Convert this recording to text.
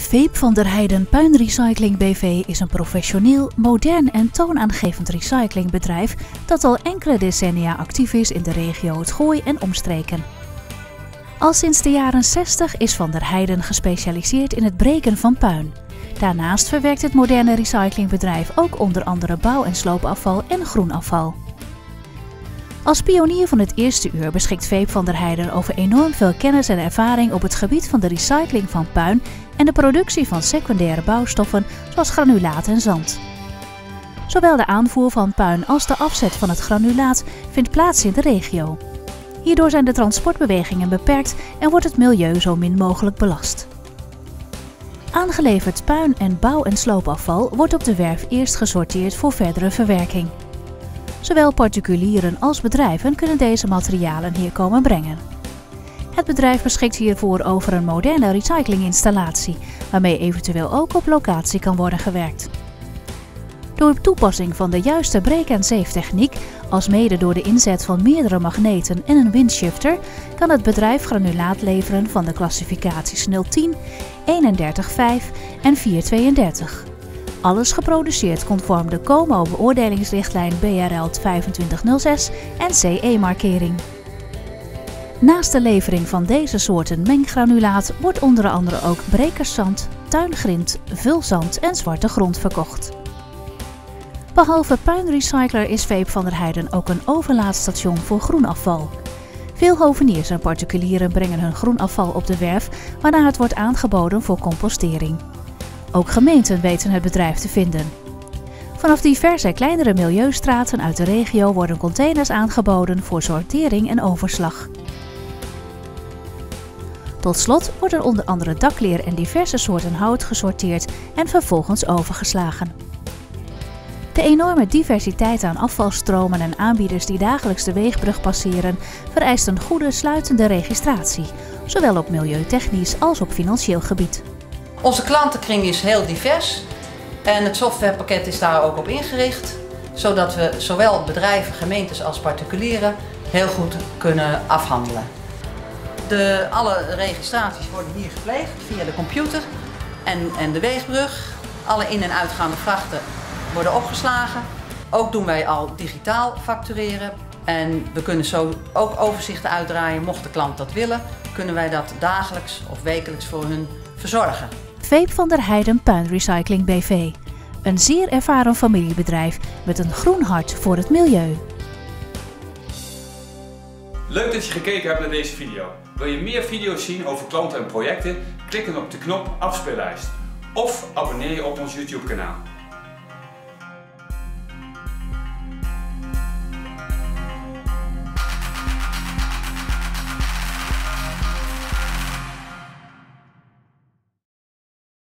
Veep van der Heijden Puinrecycling BV is een professioneel, modern en toonaangevend recyclingbedrijf dat al enkele decennia actief is in de regio Het Gooi en omstreken. Al sinds de jaren 60 is Van der Heijden gespecialiseerd in het breken van puin. Daarnaast verwerkt het moderne recyclingbedrijf ook onder andere bouw- en sloopafval en groenafval. Als pionier van het eerste uur beschikt Veep van der Heijden over enorm veel kennis en ervaring op het gebied van de recycling van puin en de productie van secundaire bouwstoffen zoals granulaat en zand. Zowel de aanvoer van puin als de afzet van het granulaat vindt plaats in de regio. Hierdoor zijn de transportbewegingen beperkt en wordt het milieu zo min mogelijk belast. Aangeleverd puin en bouw- en sloopafval wordt op de werf eerst gesorteerd voor verdere verwerking. Zowel particulieren als bedrijven kunnen deze materialen hier komen brengen. Het bedrijf beschikt hiervoor over een moderne recyclinginstallatie, waarmee eventueel ook op locatie kan worden gewerkt. Door toepassing van de juiste break- en zeeftechniek, als mede door de inzet van meerdere magneten en een windshifter, kan het bedrijf granulaat leveren van de klassificaties 010, 31.5 en 432. Alles geproduceerd conform de COMO-beoordelingsrichtlijn BRL 2506 en CE-markering. Naast de levering van deze soorten menggranulaat wordt onder andere ook brekerszand, tuingrind, vulzand en zwarte grond verkocht. Behalve puinrecycler is Veep van der Heijden ook een overlaadstation voor groenafval. Veel hoveniers en particulieren brengen hun groenafval op de werf, waarna het wordt aangeboden voor compostering. Ook gemeenten weten het bedrijf te vinden. Vanaf diverse kleinere milieustraten uit de regio worden containers aangeboden voor sortering en overslag. Tot slot wordt er onder andere dakleer en diverse soorten hout gesorteerd en vervolgens overgeslagen. De enorme diversiteit aan afvalstromen en aanbieders die dagelijks de weegbrug passeren, vereist een goede sluitende registratie, zowel op milieutechnisch als op financieel gebied. Onze klantenkring is heel divers en het softwarepakket is daar ook op ingericht, zodat we zowel bedrijven, gemeentes als particulieren heel goed kunnen afhandelen. De, alle registraties worden hier gepleegd via de computer en, en de weegbrug. Alle in- en uitgaande vrachten worden opgeslagen. Ook doen wij al digitaal factureren. En we kunnen zo ook overzichten uitdraaien. Mocht de klant dat willen, kunnen wij dat dagelijks of wekelijks voor hun verzorgen. Veep van der Heijden Puinrecycling BV. Een zeer ervaren familiebedrijf met een groen hart voor het milieu. Leuk dat je gekeken hebt naar deze video. Wil je meer video's zien over klanten en projecten? Klik dan op de knop afspeellijst. Of abonneer je op ons YouTube kanaal.